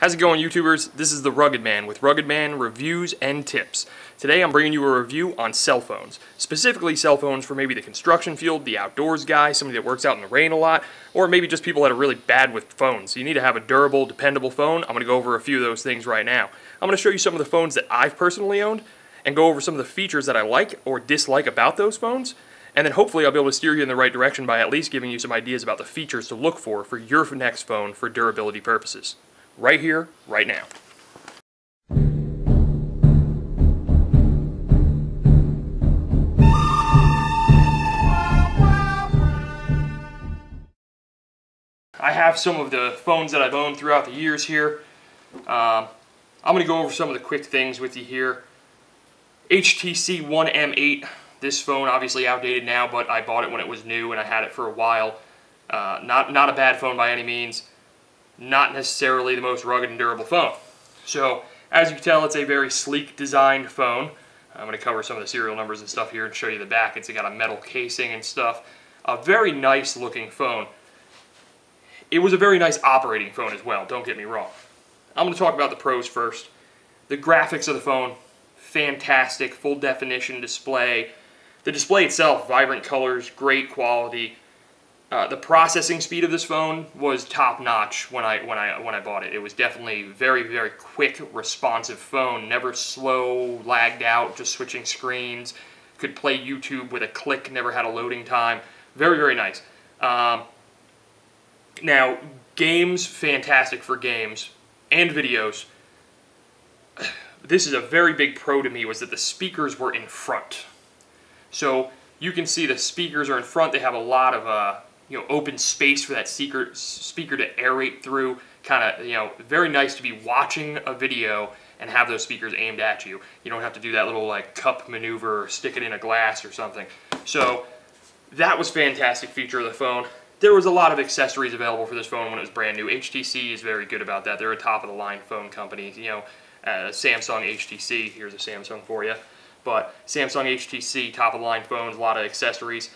How's it going YouTubers? This is the Rugged Man with Rugged Man Reviews and Tips. Today I'm bringing you a review on cell phones. Specifically cell phones for maybe the construction field, the outdoors guy, somebody that works out in the rain a lot, or maybe just people that are really bad with phones. You need to have a durable, dependable phone. I'm going to go over a few of those things right now. I'm going to show you some of the phones that I've personally owned and go over some of the features that I like or dislike about those phones. And then hopefully I'll be able to steer you in the right direction by at least giving you some ideas about the features to look for for your next phone for durability purposes right here, right now. I have some of the phones that I've owned throughout the years here. Uh, I'm going to go over some of the quick things with you here. HTC One M8. This phone obviously outdated now, but I bought it when it was new and I had it for a while. Uh, not, not a bad phone by any means not necessarily the most rugged and durable phone. So as you can tell, it's a very sleek designed phone. I'm going to cover some of the serial numbers and stuff here and show you the back. It's got a metal casing and stuff. A very nice looking phone. It was a very nice operating phone as well, don't get me wrong. I'm going to talk about the pros first. The graphics of the phone, fantastic, full definition display. The display itself, vibrant colors, great quality. Uh, the processing speed of this phone was top notch when I when I when I bought it. It was definitely very very quick, responsive phone. Never slow, lagged out, just switching screens. Could play YouTube with a click. Never had a loading time. Very very nice. Um, now games, fantastic for games and videos. This is a very big pro to me was that the speakers were in front. So you can see the speakers are in front. They have a lot of uh, you know open space for that speaker speaker to aerate through. Kind of you know very nice to be watching a video and have those speakers aimed at you. You don't have to do that little like cup maneuver or stick it in a glass or something. So that was fantastic feature of the phone. There was a lot of accessories available for this phone when it was brand new. HTC is very good about that. They're a top of the line phone company. You know, uh, Samsung HTC, here's a Samsung for you. But Samsung HTC, top of the line phones, a lot of accessories.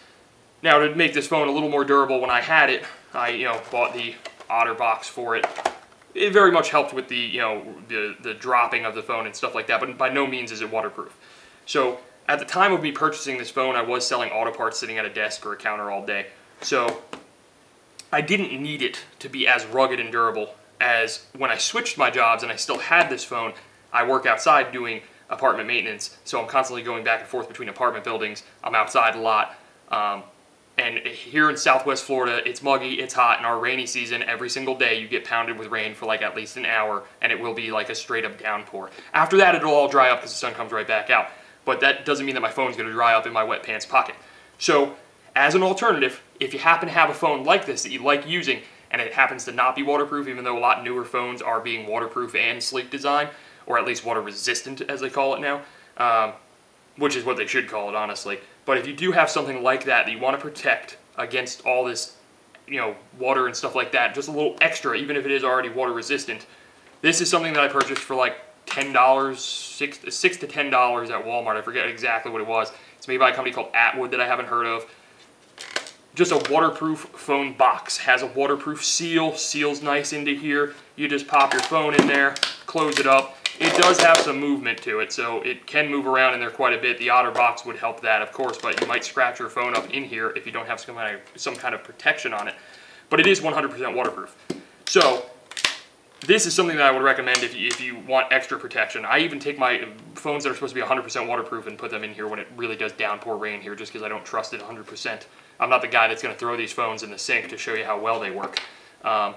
Now to make this phone a little more durable, when I had it, I you know bought the OtterBox for it. It very much helped with the you know the the dropping of the phone and stuff like that, but by no means is it waterproof. So at the time of me purchasing this phone, I was selling auto parts sitting at a desk or a counter all day. So I didn't need it to be as rugged and durable as when I switched my jobs and I still had this phone. I work outside doing apartment maintenance, so I'm constantly going back and forth between apartment buildings. I'm outside a lot. Um, and here in southwest Florida, it's muggy, it's hot. In our rainy season, every single day you get pounded with rain for like at least an hour, and it will be like a straight up downpour. After that, it'll all dry up because the sun comes right back out. But that doesn't mean that my phone's going to dry up in my wet pants pocket. So, as an alternative, if you happen to have a phone like this that you like using, and it happens to not be waterproof, even though a lot newer phones are being waterproof and sleek design, or at least water resistant as they call it now, um, which is what they should call it, honestly. But if you do have something like that that you want to protect against all this, you know, water and stuff like that, just a little extra, even if it is already water resistant, this is something that I purchased for like $10, six, six to $10 at Walmart. I forget exactly what it was. It's made by a company called Atwood that I haven't heard of. Just a waterproof phone box. Has a waterproof seal. Seals nice into here. You just pop your phone in there, close it up, it does have some movement to it, so it can move around in there quite a bit. The OtterBox would help that, of course, but you might scratch your phone up in here if you don't have some kind of, some kind of protection on it. But it is 100% waterproof. So this is something that I would recommend if you, if you want extra protection. I even take my phones that are supposed to be 100% waterproof and put them in here when it really does downpour rain here just because I don't trust it 100%. I'm not the guy that's going to throw these phones in the sink to show you how well they work. Um,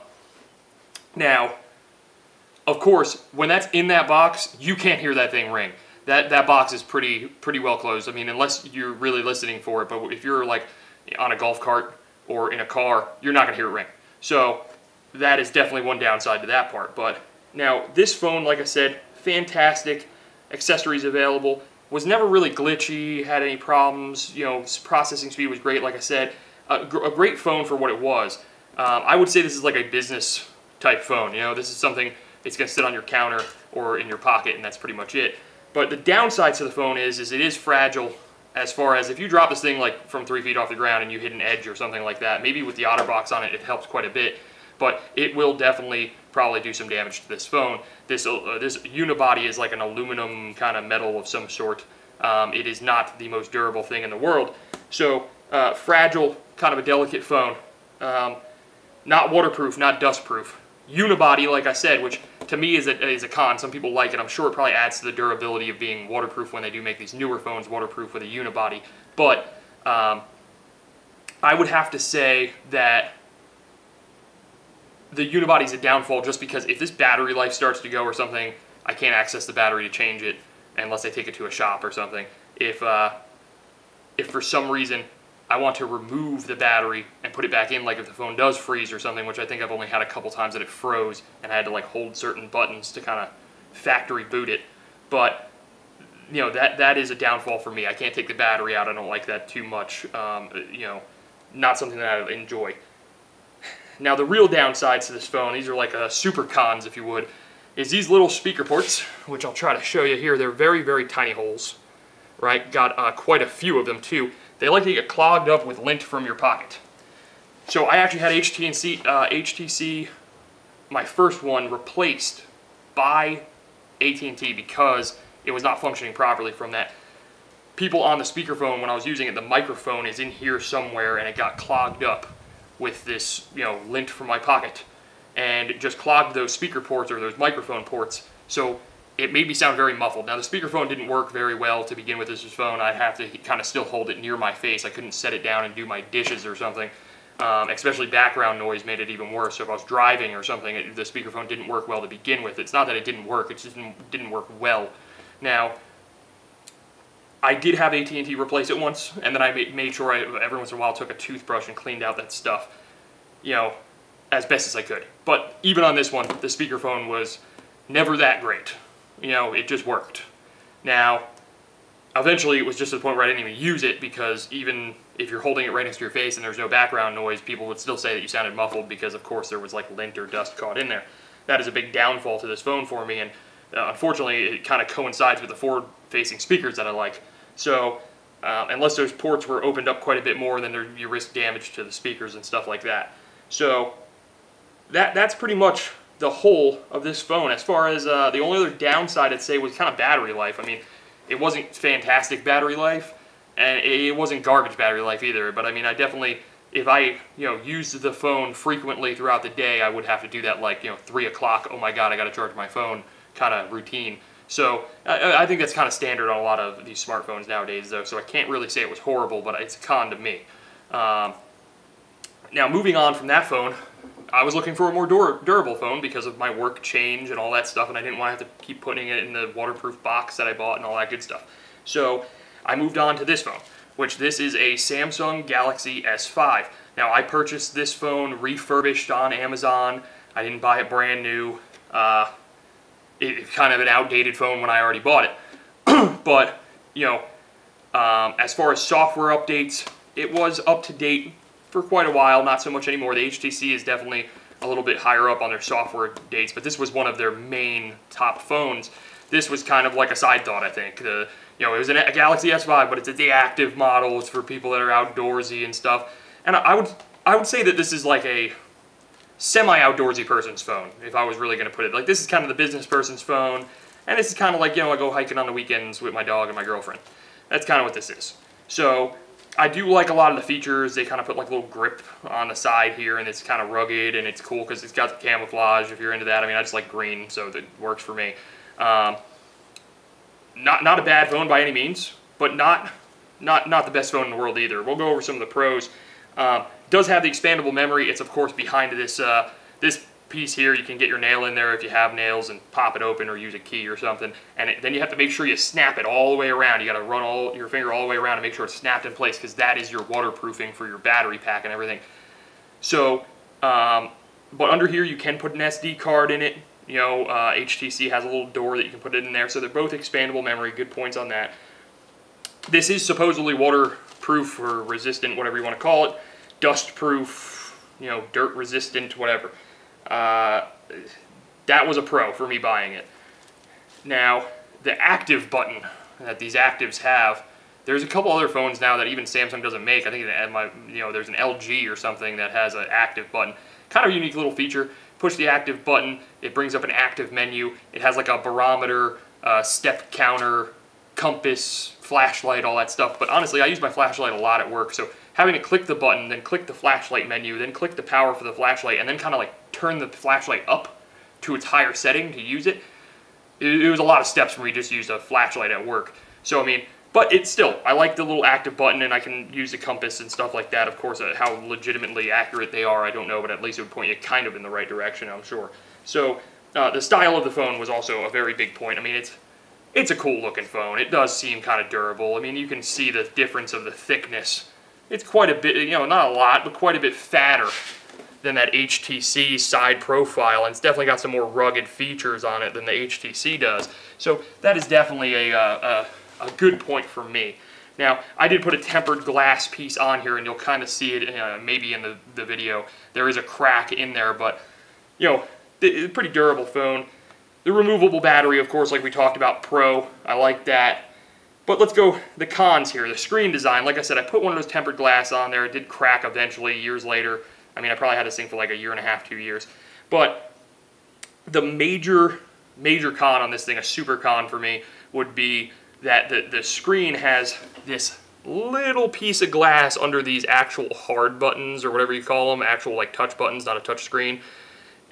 now, of course, when that's in that box, you can't hear that thing ring. That that box is pretty pretty well closed. I mean, unless you're really listening for it. But if you're like on a golf cart or in a car, you're not gonna hear it ring. So that is definitely one downside to that part. But now this phone, like I said, fantastic accessories available. Was never really glitchy, had any problems. You know, processing speed was great. Like I said, a, a great phone for what it was. Um, I would say this is like a business type phone. You know, this is something it's going to sit on your counter or in your pocket, and that's pretty much it. But the downsides to the phone is, is it is fragile as far as if you drop this thing like from three feet off the ground and you hit an edge or something like that, maybe with the OtterBox on it, it helps quite a bit. but it will definitely probably do some damage to this phone. This, uh, this unibody is like an aluminum kind of metal of some sort. Um, it is not the most durable thing in the world. So uh, fragile, kind of a delicate phone. Um, not waterproof, not dustproof. Unibody, like I said, which to me is a, is a con. Some people like it. I'm sure it probably adds to the durability of being waterproof when they do make these newer phones waterproof with a unibody. But um, I would have to say that the unibody is a downfall just because if this battery life starts to go or something, I can't access the battery to change it unless I take it to a shop or something. If, uh, if for some reason I want to remove the battery and put it back in like if the phone does freeze or something, which I think I've only had a couple times that it froze and I had to like hold certain buttons to kind of factory boot it. But you know, that that is a downfall for me. I can't take the battery out. I don't like that too much. Um, you know, not something that I enjoy. Now the real downsides to this phone, these are like uh, super cons if you would, is these little speaker ports, which I'll try to show you here. They're very, very tiny holes, right? Got uh, quite a few of them too they like to get clogged up with lint from your pocket. So I actually had HTC, uh, HTC, my first one, replaced by AT&T because it was not functioning properly from that. People on the speakerphone, when I was using it, the microphone is in here somewhere and it got clogged up with this, you know, lint from my pocket. And just clogged those speaker ports or those microphone ports. So it made me sound very muffled. Now the speakerphone didn't work very well to begin with this phone. I'd have to kind of still hold it near my face. I couldn't set it down and do my dishes or something. Um, especially background noise made it even worse. So if I was driving or something, it, the speakerphone didn't work well to begin with. It's not that it didn't work, it just didn't, didn't work well. Now, I did have AT&T replace it once, and then I made sure I, every once in a while took a toothbrush and cleaned out that stuff, you know, as best as I could. But even on this one, the speakerphone was never that great you know, it just worked. Now, eventually it was just to the point where I didn't even use it because even if you're holding it right next to your face and there's no background noise, people would still say that you sounded muffled because of course there was like lint or dust caught in there. That is a big downfall to this phone for me and uh, unfortunately it kind of coincides with the forward facing speakers that I like. So um, unless those ports were opened up quite a bit more then you risk damage to the speakers and stuff like that. So that that's pretty much the whole of this phone. As far as uh, the only other downside I'd say was kind of battery life. I mean, it wasn't fantastic battery life, and it wasn't garbage battery life either. But I mean, I definitely, if I you know used the phone frequently throughout the day, I would have to do that like you know three o'clock. Oh my God, I got to charge my phone kind of routine. So I, I, think that's kind of standard on a lot of these smartphones nowadays, though. So I can't really say it was horrible, but it's a con to me. Um, now moving on from that phone, I was looking for a more dur durable phone because of my work change and all that stuff, and I didn't want to have to keep putting it in the waterproof box that I bought and all that good stuff. So I moved on to this phone, which this is a Samsung Galaxy S5. Now I purchased this phone refurbished on Amazon. I didn't buy it brand new. Uh, it's kind of an outdated phone when I already bought it. but, you know, um, as far as software updates, it was up to date for quite a while, not so much anymore. The HTC is definitely a little bit higher up on their software dates, but this was one of their main top phones. This was kind of like a side thought, I think. The, you know, it was a Galaxy S5, but it's the active model. It's for people that are outdoorsy and stuff. And I would, I would say that this is like a semi-outdoorsy person's phone, if I was really going to put it. Like, this is kind of the business person's phone, and this is kind of like, you know, I go hiking on the weekends with my dog and my girlfriend. That's kind of what this is. So, I do like a lot of the features. They kind of put like a little grip on the side here, and it's kind of rugged, and it's cool because it's got the camouflage if you're into that. I mean, I just like green, so that works for me. Um, not not a bad phone by any means, but not not not the best phone in the world either. We'll go over some of the pros. Um, does have the expandable memory. It's of course behind this uh, this piece here, you can get your nail in there if you have nails and pop it open or use a key or something. And it, then you have to make sure you snap it all the way around. You got to run all your finger all the way around to make sure it's snapped in place because that is your waterproofing for your battery pack and everything. So, um, but under here you can put an SD card in it. You know, uh, HTC has a little door that you can put it in there. So they're both expandable memory. Good points on that. This is supposedly waterproof or resistant, whatever you want to call it. Dust proof, you know, dirt resistant, whatever. Uh, that was a pro for me buying it. Now, the active button that these actives have, there's a couple other phones now that even Samsung doesn't make. I think my, you know, there's an LG or something that has an active button. kind of a unique little feature. Push the active button, it brings up an active menu. It has like a barometer, uh, step counter, compass, flashlight, all that stuff. But honestly, I use my flashlight a lot at work, so having to click the button, then click the flashlight menu, then click the power for the flashlight, and then kind of like turn the flashlight up to its higher setting to use it, it, it was a lot of steps when we just used a flashlight at work. So I mean, but it's still, I like the little active button and I can use the compass and stuff like that. Of course, uh, how legitimately accurate they are, I don't know, but at least it would point you kind of in the right direction, I'm sure. So uh, the style of the phone was also a very big point. I mean, it's it's a cool looking phone. It does seem kind of durable. I mean, you can see the difference of the thickness. It's quite a bit, you know, not a lot, but quite a bit fatter than that HTC side profile, and it's definitely got some more rugged features on it than the HTC does. So that is definitely a, uh, a, a good point for me. Now, I did put a tempered glass piece on here, and you'll kind of see it uh, maybe in the, the video. There is a crack in there, but, you know, it's pretty durable phone. The removable battery, of course, like we talked about, Pro. I like that. But let's go the cons here. The screen design, like I said, I put one of those tempered glass on there. It did crack eventually years later. I mean, I probably had this thing for like a year and a half, two years. But the major, major con on this thing, a super con for me, would be that the, the screen has this little piece of glass under these actual hard buttons or whatever you call them, actual like touch buttons, not a touch screen.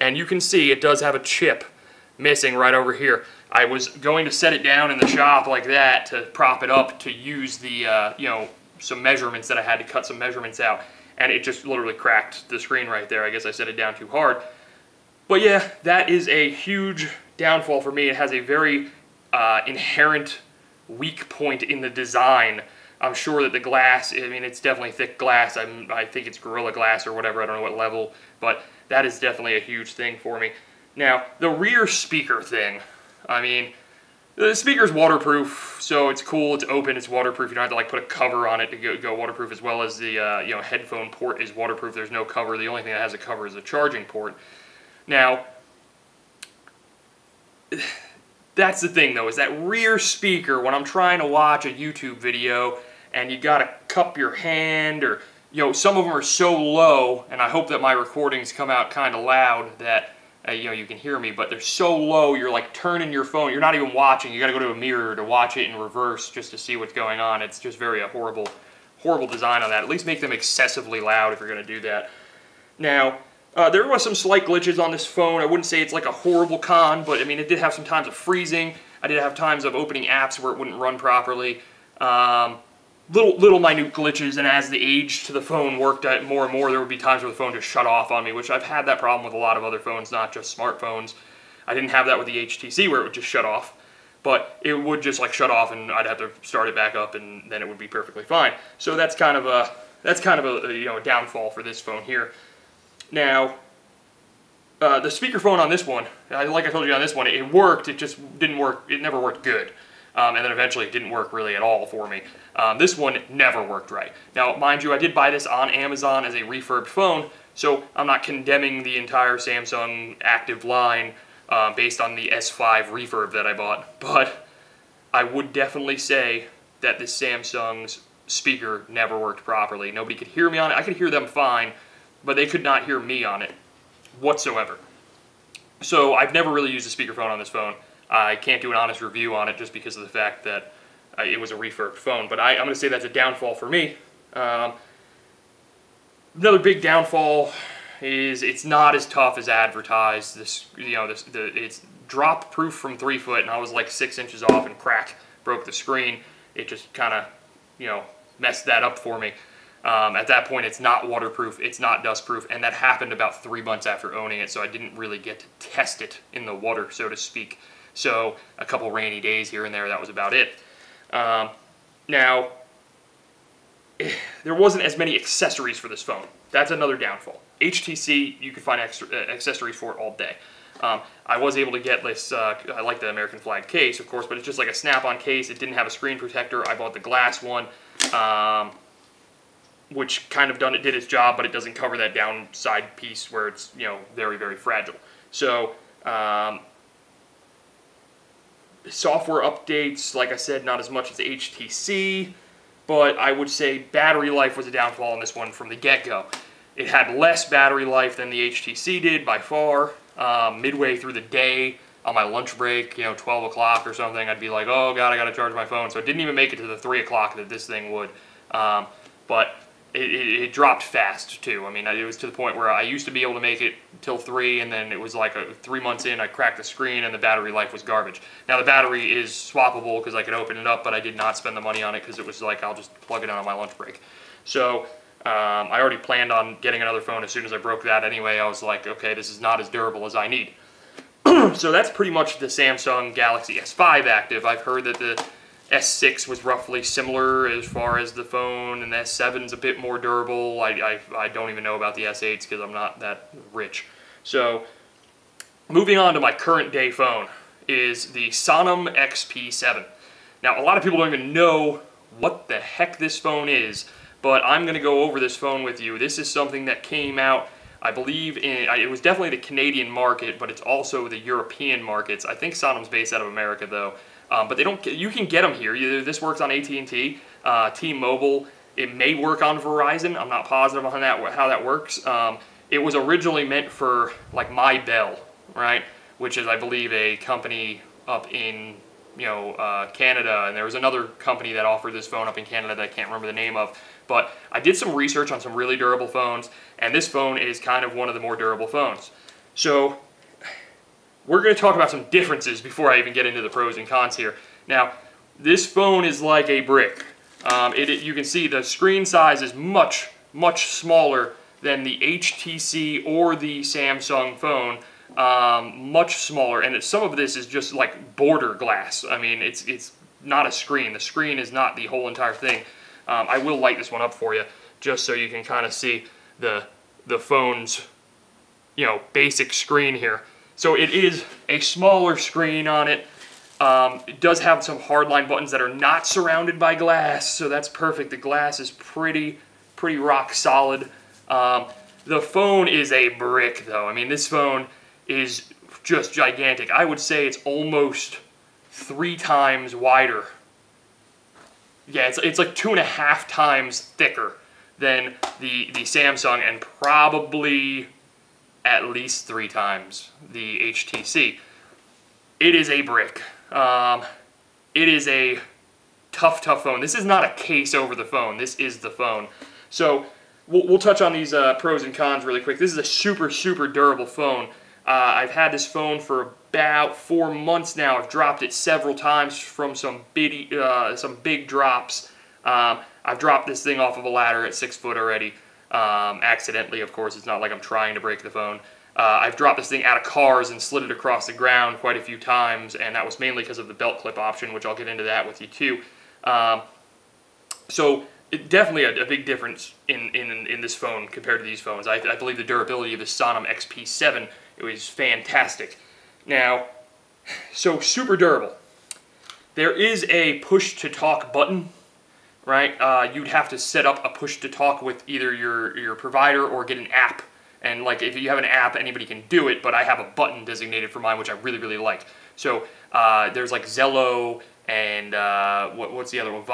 And you can see it does have a chip missing right over here. I was going to set it down in the shop like that to prop it up to use the, uh, you know, some measurements that I had to cut some measurements out. And it just literally cracked the screen right there. I guess I set it down too hard. But yeah, that is a huge downfall for me. It has a very uh, inherent weak point in the design. I'm sure that the glass, I mean, it's definitely thick glass. I'm, I think it's Gorilla Glass or whatever. I don't know what level. But that is definitely a huge thing for me. Now, the rear speaker thing, I mean, the speaker's waterproof, so it's cool, it's open, it's waterproof. You don't have to like put a cover on it to go, go waterproof as well as the uh, you know headphone port is waterproof. There's no cover. The only thing that has a cover is the charging port. Now, that's the thing though, is that rear speaker, when I'm trying to watch a YouTube video and you gotta cup your hand or, you know, some of them are so low, and I hope that my recordings come out kind of loud that uh, you know, you can hear me, but they're so low, you're like turning your phone, you're not even watching, you gotta go to a mirror to watch it in reverse just to see what's going on. It's just very a horrible, horrible design on that. At least make them excessively loud if you're gonna do that. Now, uh, there was some slight glitches on this phone. I wouldn't say it's like a horrible con, but I mean, it did have some times of freezing. I did have times of opening apps where it wouldn't run properly. Um, little little minute glitches, and as the age to the phone worked at more and more, there would be times where the phone just shut off on me, which I've had that problem with a lot of other phones, not just smartphones. I didn't have that with the HTC where it would just shut off, but it would just like shut off, and I'd have to start it back up, and then it would be perfectly fine. So that's kind of a that's kind of a, you know a downfall for this phone here. Now. Uh, the speakerphone on this one, like I told you on this one, it worked, it just didn't work, it never worked good. Um, and then eventually it didn't work really at all for me. Um, this one never worked right. Now, mind you, I did buy this on Amazon as a refurbed phone, so I'm not condemning the entire Samsung active line uh, based on the S5 refurb that I bought, but I would definitely say that this Samsung's speaker never worked properly. Nobody could hear me on it. I could hear them fine, but they could not hear me on it whatsoever. So I've never really used a speakerphone on this phone. I can't do an honest review on it just because of the fact that it was a refurbed phone. But I, am going to say that's a downfall for me. Um, another big downfall is it's not as tough as advertised. This, you know, this, the, it's drop proof from three foot, and I was like six inches off, and crack broke the screen. It just kind of, you know, messed that up for me. Um, at that point, it's not waterproof, it's not dustproof, and that happened about three months after owning it, so I didn't really get to test it in the water, so to speak. So a couple rainy days here and there, that was about it. Um, now, there wasn't as many accessories for this phone. That's another downfall. HTC, you could find extra, uh, accessories for it all day. Um, I was able to get this, uh, I like the American flag case, of course, but it's just like a snap-on case. It didn't have a screen protector. I bought the glass one, um, which kind of done it did its job, but it doesn't cover that downside piece where it's, you know, very, very fragile. So, um, software updates, like I said, not as much as HTC, but I would say battery life was a downfall on this one from the get-go. it had less battery life than the HTC did by far. Um, midway through the day on my lunch break, you know, 12 o'clock or something, I'd be like, oh God, I gotta charge my phone. So it didn't even make it to the 3 o'clock that this thing would. Um, but it, it, it, dropped fast too. I mean, it was to the point where I used to be able to make it till three, and then it was like a, three months in, I cracked the screen, and the battery life was garbage. Now the battery is swappable because I could open it up, but I did not spend the money on it because it was like I'll just plug it on my lunch break. So um, I already planned on getting another phone as soon as I broke that anyway. I was like, okay, this is not as durable as I need. so that's pretty much the Samsung Galaxy S5 active. I've heard that the S6 was roughly similar as far as the phone, and the S7 is a bit more durable. I, I, I don't even know about the S8s because I'm not that rich. So, moving on to my current day phone is the Sonim XP7. Now, a lot of people don't even know what the heck this phone is, but I'm going to go over this phone with you. This is something that came out, I believe, in it was definitely the Canadian market, but it's also the European markets. I think Sonim's based out of America, though. Um, but they don't. You can get them here. this works on AT&T, uh, T-Mobile. It may work on Verizon. I'm not positive on that how that works. Um, it was originally meant for like My Bell, right? Which is, I believe, a company up in you know uh, Canada, and there was another company that offered this phone up in Canada that I can't remember the name of. But I did some research on some really durable phones, and this phone is kind of one of the more durable phones. So we're going to talk about some differences before I even get into the pros and cons here. Now, this phone is like a brick. Um, it, it, you can see the screen size is much, much smaller than the HTC or the Samsung phone. Um, much smaller, and some of this is just like border glass. I mean, it's it's not a screen. The screen is not the whole entire thing. Um, I will light this one up for you, just so you can kind of see the the phone's you know basic screen here. So it is a smaller screen on it. Um, it does have some hardline buttons that are not surrounded by glass, so that's perfect. The glass is pretty, pretty rock solid. Um, the phone is a brick, though. I mean, this phone is just gigantic. I would say it's almost three times wider. Yeah, it's, it's like two and a half times thicker than the, the Samsung and probably at least three times the HTC. It is a brick. Um, it is a tough, tough phone. This is not a case over the phone. This is the phone. So we'll, we'll touch on these uh, pros and cons really quick. This is a super, super durable phone. Uh, I've had this phone for about four months now. I've dropped it several times from some big, uh, some big drops. Um, I've dropped this thing off of a ladder at six foot already um, accidentally, of course. It's not like I'm trying to break the phone. Uh, I've dropped this thing out of cars and slid it across the ground quite a few times, and that was mainly because of the belt clip option, which I'll get into that with you too. Um, so it, definitely a, a, big difference in, in, in this phone compared to these phones. I, I believe the durability of the Sonim XP7 it was fantastic. Now, so super durable. There is a push-to-talk button right? Uh, you'd have to set up a push to talk with either your, your provider or get an app. And like if you have an app, anybody can do it, but I have a button designated for mine, which I really, really like. So uh, there's like Zello and uh, what, what's the other one?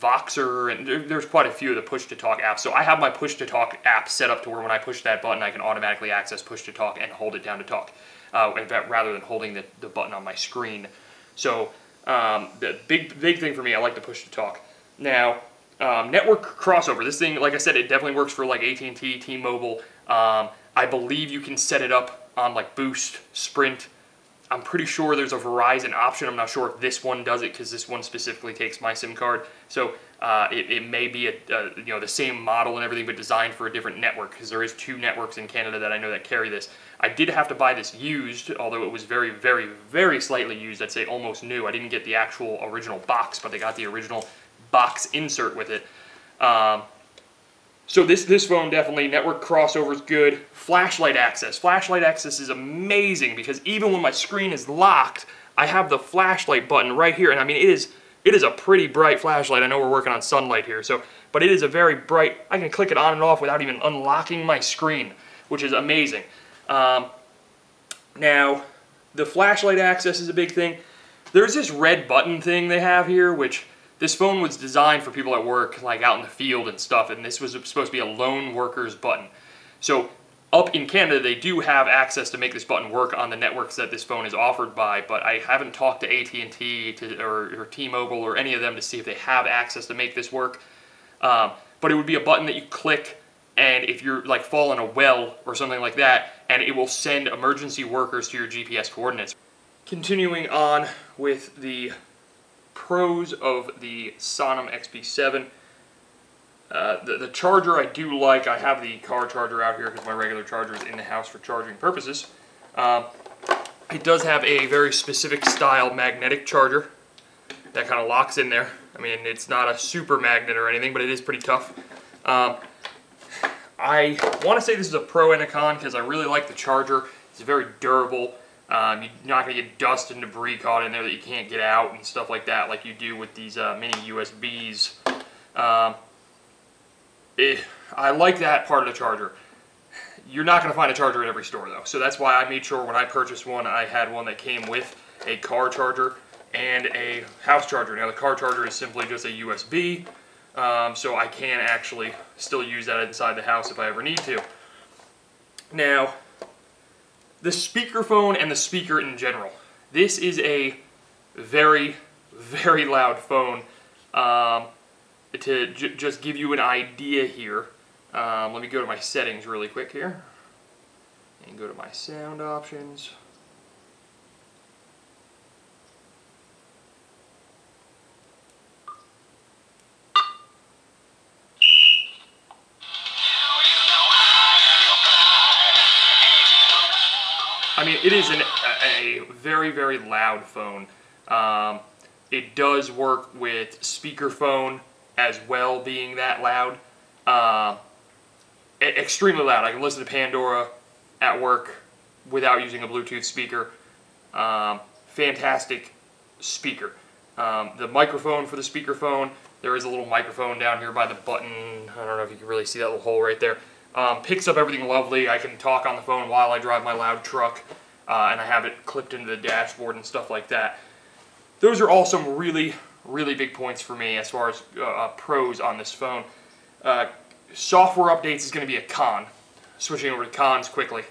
Voxer, and there, there's quite a few of the push to talk apps. So I have my push to talk app set up to where when I push that button, I can automatically access push to talk and hold it down to talk, uh, rather than holding the, the button on my screen. So um, the big big thing for me, I like the push to talk. Now, um, network crossover. This thing, like I said, it definitely works for like AT&T, T-Mobile. Um, I believe you can set it up on like Boost, Sprint. I'm pretty sure there's a Verizon option. I'm not sure if this one does it because this one specifically takes my SIM card. So uh, it, it, may be a, a, you know the same model and everything, but designed for a different network because there is two networks in Canada that I know that carry this. I did have to buy this used, although it was very, very, very slightly used. I'd say almost new. I didn't get the actual original box, but they got the original box insert with it. Um, so this, this phone definitely, network crossover is good. Flashlight access. Flashlight access is amazing because even when my screen is locked, I have the flashlight button right here. And I mean, it is, it is a pretty bright flashlight. I know we're working on sunlight here, so, but it is a very bright, I can click it on and off without even unlocking my screen, which is amazing. Um, now, the flashlight access is a big thing. There's this red button thing they have here, which this phone was designed for people at work, like out in the field and stuff, and this was supposed to be a lone worker's button. So up in Canada, they do have access to make this button work on the networks that this phone is offered by, but I haven't talked to AT&T or, or T-Mobile or any of them to see if they have access to make this work. Um, but it would be a button that you click and if you're like fall in a well or something like that, and it will send emergency workers to your GPS coordinates. Continuing on with the pros of the Sonim XP7. Uh, the, the charger I do like. I have the car charger out here because my regular charger is in the house for charging purposes. Um, it does have a very specific style magnetic charger that kind of locks in there. I mean, it's not a super magnet or anything, but it is pretty tough. Um, I want to say this is a pro and a con because I really like the charger. It's very durable. Um, you're not going to get dust and debris caught in there that you can't get out and stuff like that like you do with these uh, mini USBs. Um, it, eh, I like that part of the charger. You're not going to find a charger at every store though. So that's why I made sure when I purchased one, I had one that came with a car charger and a house charger. Now the car charger is simply just a USB um, so I can actually still use that inside the house if I ever need to. Now, the speakerphone and the speaker in general. This is a very, very loud phone. Um, to just give you an idea here, um, let me go to my settings really quick here. And go to my sound options. It is an, a, very, very loud phone. Um, it does work with speakerphone as well being that loud. Uh, extremely loud. I can listen to Pandora at work without using a Bluetooth speaker. Um, fantastic speaker. Um, the microphone for the speakerphone, there is a little microphone down here by the button. I don't know if you can really see that little hole right there. Um, picks up everything lovely. I can talk on the phone while I drive my loud truck, uh, and I have it clipped into the dashboard and stuff like that. Those are all some really, really big points for me as far as uh, uh pros on this phone. Uh, software updates is going to be a con. Switching over to cons quickly.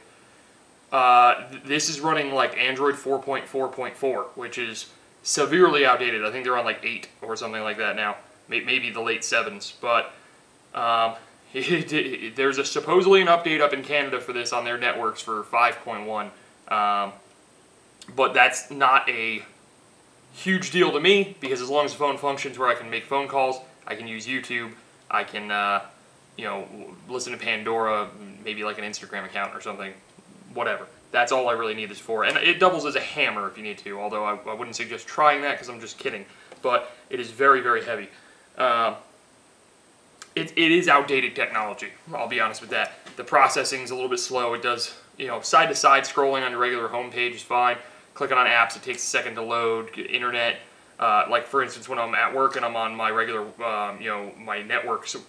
Uh, th this is running like Android 4.4.4, which is severely outdated. I think they're on like 8 or something like that now. Maybe the late 7s. But um, there's a supposedly an update up in Canada for this on their networks for 5.1, um, but that's not a huge deal to me because as long as the phone functions where I can make phone calls, I can use YouTube, I can uh, you know listen to Pandora, maybe like an Instagram account or something, whatever. That's all I really need this for, and it doubles as a hammer if you need to. Although I, I wouldn't suggest trying that because I'm just kidding, but it is very very heavy. Uh, it, it is outdated technology. I'll be honest with that. The processing is a little bit slow. It does, you know, side-to-side -side scrolling on your regular home page is fine. Clicking on apps, it takes a second to load. Internet, uh, like for instance, when I'm at work and I'm on my regular, um, you know, my network so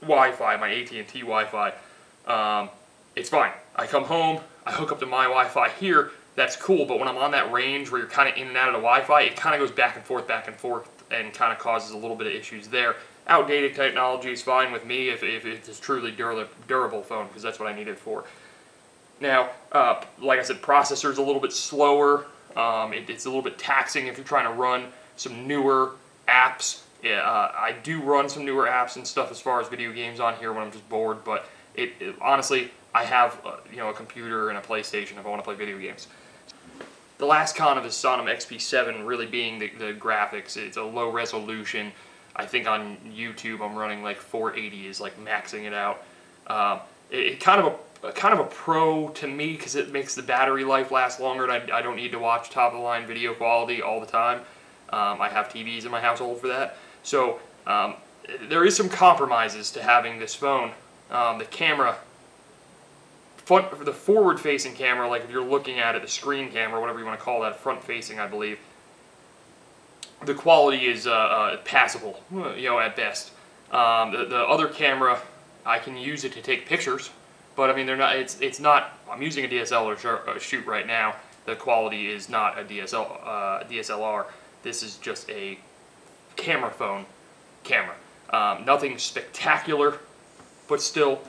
Wi-Fi, my AT&T Wi-Fi, um, it's fine. I come home, I hook up to my Wi-Fi here, that's cool, but when I'm on that range where you're kind of in and out of the Wi-Fi, it kind of goes back and forth, back and forth, and kind of causes a little bit of issues there outdated technology is fine with me if, if it's a truly durable phone because that's what I need it for. Now, uh, like I said, processor's a little bit slower. Um, it, it's a little bit taxing if you're trying to run some newer apps. Yeah, uh, I do run some newer apps and stuff as far as video games on here when I'm just bored, but it, it honestly, I have uh, you know a computer and a PlayStation if I want to play video games. The last con of the Sonim XP7 really being the, the graphics. It's a low resolution. I think on YouTube I'm running like 480 is like maxing it out. Um, it, it, kind of a kind of a pro to me because it makes the battery life last longer and I, I, don't need to watch top of the line video quality all the time. Um, I have TVs in my household for that. So um, there is some compromises to having this phone. Um, the camera, front, the forward facing camera, like if you're looking at it, the screen camera, whatever you want to call that, front facing I believe, the quality is uh, uh, passable, you know, at best. Um, the, the other camera, I can use it to take pictures, but I mean, they're not. It's it's not. I'm using a DSLR uh, shoot right now. The quality is not a DSL uh, DSLR. This is just a camera phone camera. Um, nothing spectacular, but still,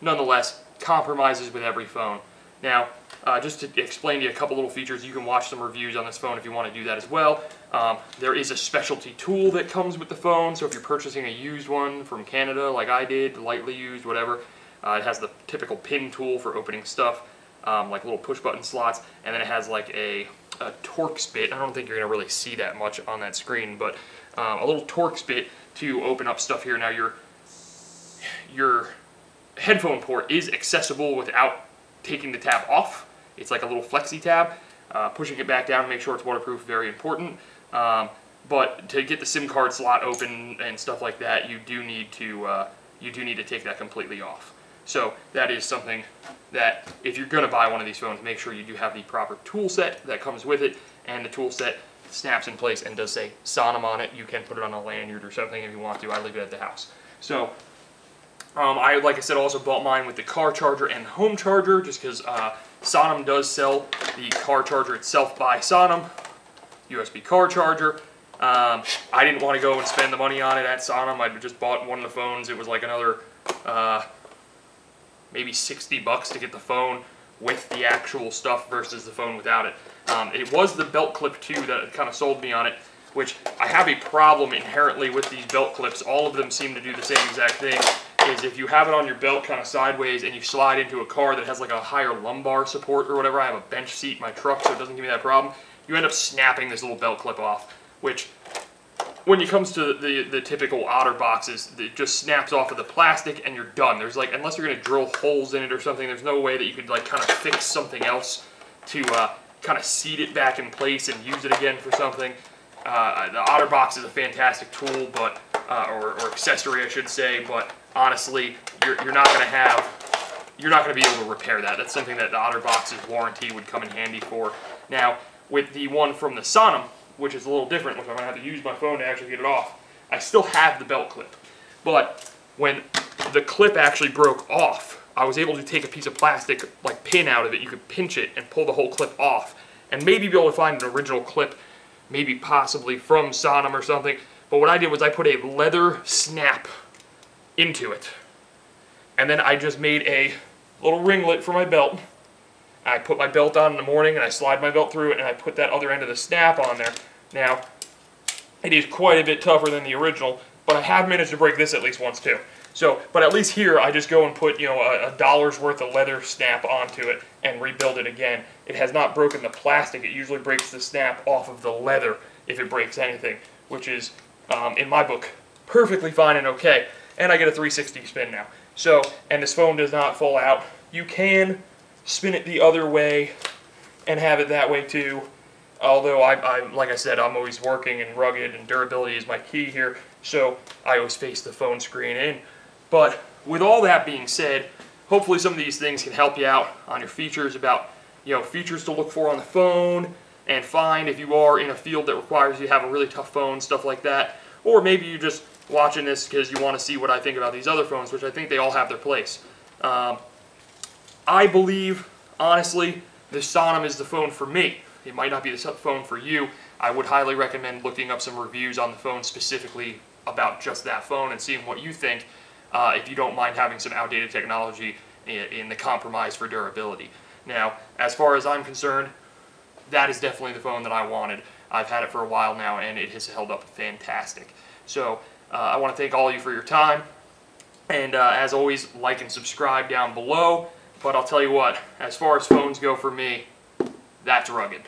nonetheless, compromises with every phone. Now, uh, just to explain to you a couple little features, you can watch some reviews on this phone if you want to do that as well. Um, there is a specialty tool that comes with the phone, so if you're purchasing a used one from Canada like I did, lightly used, whatever, uh, it has the typical pin tool for opening stuff, um, like little push button slots, and then it has like a, a Torx bit. I don't think you're going to really see that much on that screen, but um, a little Torx bit to open up stuff here. Now your, your headphone port is accessible without taking the tab off. It's like a little flexi tab. Uh, pushing it back down to make sure it's waterproof, very important. Um, but to get the SIM card slot open and stuff like that, you do need to uh, you do need to take that completely off. So that is something that if you're going to buy one of these phones, make sure you do have the proper tool set that comes with it, and the tool set snaps in place and does say Sonim on it. You can put it on a lanyard or something if you want to. I leave it at the house. So um, I, like I said, also bought mine with the car charger and home charger just because uh, Sonim does sell the car charger itself by Sonim, USB car charger. Um, I didn't want to go and spend the money on it at Sonim. I just bought one of the phones. It was like another uh, maybe 60 bucks to get the phone with the actual stuff versus the phone without it. Um, it was the belt clip too that kind of sold me on it, which I have a problem inherently with these belt clips. All of them seem to do the same exact thing is if you have it on your belt kind of sideways and you slide into a car that has like a higher lumbar support or whatever, I have a bench seat in my truck so it doesn't give me that problem, you end up snapping this little belt clip off, which when it comes to the, the typical otter boxes, it just snaps off of the plastic and you're done. There's like, unless you're gonna drill holes in it or something, there's no way that you could like kind of fix something else to uh, kind of seat it back in place and use it again for something. Uh, the OtterBox is a fantastic tool, but uh, or, or, accessory, I should say. But honestly, you're, you're not going to have, you're not going to be able to repair that. That's something that the otter box's warranty would come in handy for. Now, with the one from the Sonim, which is a little different, which I'm going to have to use my phone to actually get it off, I still have the belt clip. But when the clip actually broke off, I was able to take a piece of plastic, like pin out of it. You could pinch it and pull the whole clip off. And maybe be able to find an original clip, maybe possibly from Sonim or something. But what I did was I put a leather snap into it. And then I just made a little ringlet for my belt. I put my belt on in the morning and I slide my belt through it and I put that other end of the snap on there. Now, it is quite a bit tougher than the original, but I have managed to break this at least once too. So, but at least here, I just go and put, you know, a, a, dollar's worth of leather snap onto it and rebuild it again. It has not broken the plastic. It usually breaks the snap off of the leather if it breaks anything, which is, um, in my book, perfectly fine and okay and I get a 360 spin now. So, and this phone does not fall out. You can spin it the other way and have it that way too. Although, I, I, like I said, I'm always working and rugged and durability is my key here, so I always face the phone screen in. But with all that being said, hopefully some of these things can help you out on your features about, you know, features to look for on the phone and find if you are in a field that requires you to have a really tough phone, stuff like that. Or maybe you're just watching this because you want to see what I think about these other phones, which I think they all have their place. Um, I believe, honestly, the Sonim is the phone for me. It might not be the phone for you. I would highly recommend looking up some reviews on the phone specifically about just that phone and seeing what you think uh, if you don't mind having some outdated technology in, in the compromise for durability. Now, as far as I'm concerned, that is definitely the phone that I wanted. I've had it for a while now and it has held up fantastic. So uh, I want to thank all of you for your time. And uh, as always, like and subscribe down below. But I'll tell you what, as far as phones go for me, that's rugged.